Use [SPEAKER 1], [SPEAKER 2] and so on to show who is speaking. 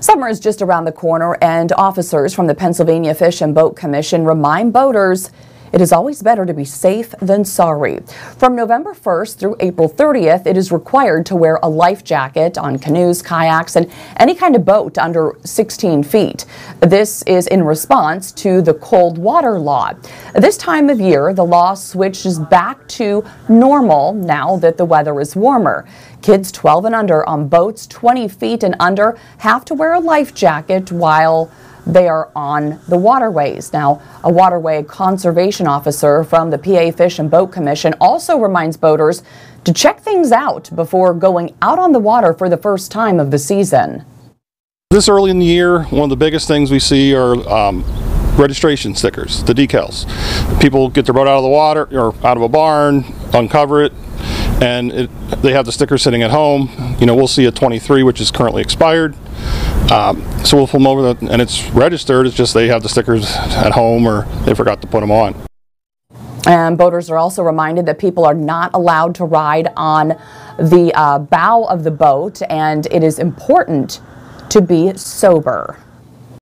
[SPEAKER 1] Summer is just around the corner, and officers from the Pennsylvania Fish and Boat Commission remind boaters it is always better to be safe than sorry. From November 1st through April 30th, it is required to wear a life jacket on canoes, kayaks, and any kind of boat under 16 feet. This is in response to the cold water law. This time of year, the law switches back to normal now that the weather is warmer. Kids 12 and under on boats 20 feet and under have to wear a life jacket while they are on the waterways. Now, a waterway conservation officer from the PA Fish and Boat Commission also reminds boaters to check things out before going out on the water for the first time of the season.
[SPEAKER 2] This early in the year, one of the biggest things we see are um, registration stickers, the decals. People get their boat out of the water or out of a barn, uncover it, and it, they have the sticker sitting at home. You know, we'll see a 23, which is currently expired. Um, so we'll pull them over, the, and it's registered. It's just they have the stickers at home or they forgot to put them on.
[SPEAKER 1] And boaters are also reminded that people are not allowed to ride on the uh, bow of the boat, and it is important to be sober.